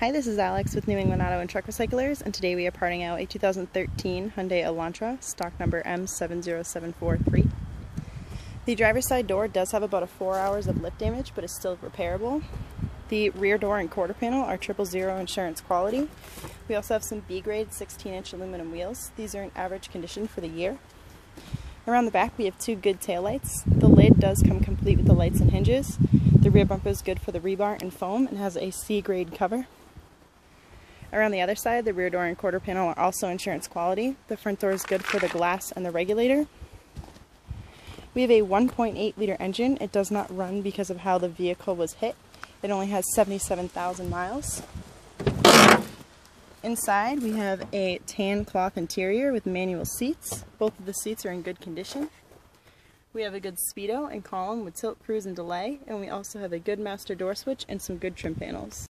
Hi, this is Alex with New England Auto and Truck Recyclers, and today we are parting out a 2013 Hyundai Elantra, stock number M70743. The driver's side door does have about a 4 hours of lip damage, but is still repairable. The rear door and quarter panel are triple zero insurance quality. We also have some B-grade 16-inch aluminum wheels. These are in average condition for the year. Around the back we have two good taillights. The lid does come complete with the lights and hinges. The rear bumper is good for the rebar and foam and has a C-grade cover. Around the other side, the rear door and quarter panel are also insurance quality. The front door is good for the glass and the regulator. We have a 1.8 liter engine. It does not run because of how the vehicle was hit. It only has 77,000 miles. Inside, we have a tan cloth interior with manual seats. Both of the seats are in good condition. We have a good speedo and column with tilt, cruise, and delay, and we also have a good master door switch and some good trim panels.